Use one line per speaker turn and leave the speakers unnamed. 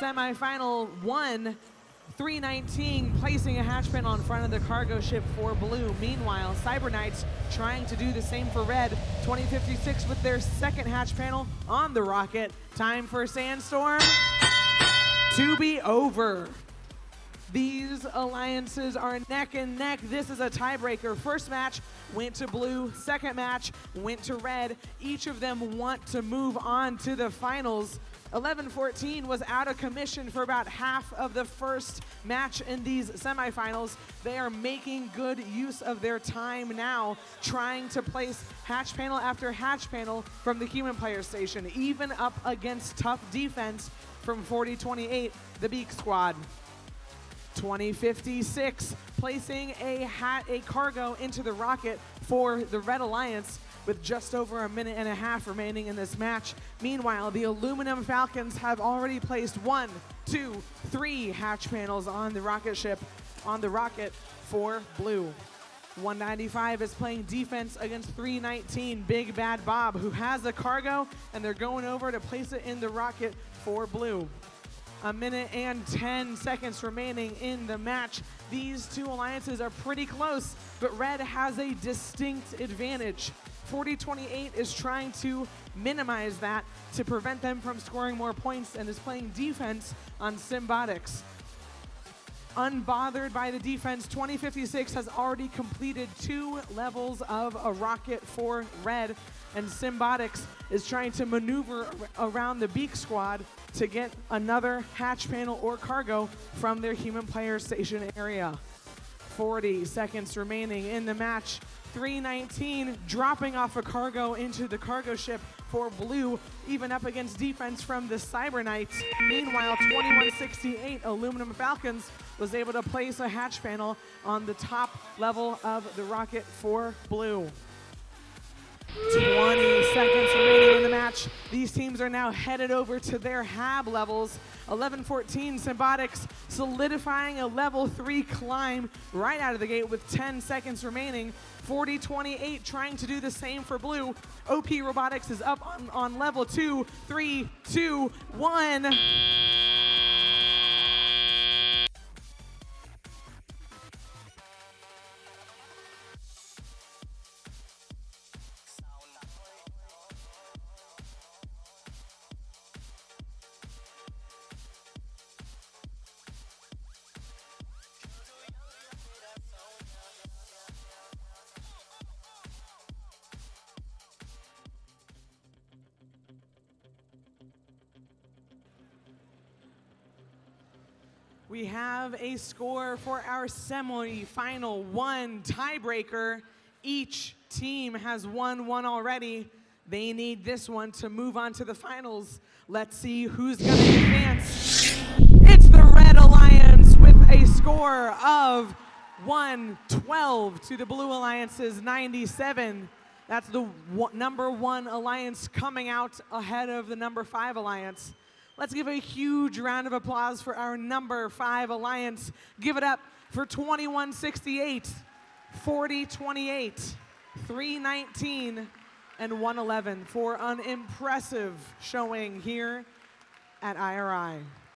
semifinal one, 319 placing a hatch pin on front of the cargo ship for blue. Meanwhile, Cyber Knights trying to do the same for red. 2056 with their second hatch panel on the rocket. Time for Sandstorm to be over. These alliances are neck and neck. This is a tiebreaker. First match went to blue, second match went to red. Each of them want to move on to the finals. 11-14 was out of commission for about half of the first match in these semifinals. They are making good use of their time now, trying to place hatch panel after hatch panel from the human player station, even up against tough defense from 40-28, the Beak Squad. 2056, placing a hat, a cargo into the rocket for the Red Alliance with just over a minute and a half remaining in this match. Meanwhile, the Aluminum Falcons have already placed one, two, three hatch panels on the rocket ship, on the rocket for blue. 195 is playing defense against 319, Big Bad Bob, who has a cargo, and they're going over to place it in the rocket for blue. A minute and 10 seconds remaining in the match. These two alliances are pretty close, but Red has a distinct advantage. 4028 is trying to minimize that to prevent them from scoring more points and is playing defense on Simbotics. Unbothered by the defense, 2056 has already completed two levels of a rocket for red, and Simbotics is trying to maneuver around the Beak Squad to get another hatch panel or cargo from their human player station area. 40 seconds remaining in the match. 319 dropping off a cargo into the cargo ship for blue, even up against defense from the Cyber Knights. Meanwhile, 2168 Aluminum Falcons was able to place a hatch panel on the top level of the rocket for blue. 20 seconds remaining in the match. These teams are now headed over to their HAB levels. 11-14 Simbotics solidifying a level 3 climb right out of the gate with 10 seconds remaining. 40-28 trying to do the same for blue. OP Robotics is up on, on level 2. 3, 2, 1. We have a score for our semi-final one tiebreaker. Each team has won one already. They need this one to move on to the finals. Let's see who's going to advance. It's the Red Alliance with a score of 112 to the Blue Alliance's 97. That's the number one alliance coming out ahead of the number five alliance. Let's give a huge round of applause for our number five alliance. Give it up for 2168, 4028, 319, and 111 for an impressive showing here at IRI.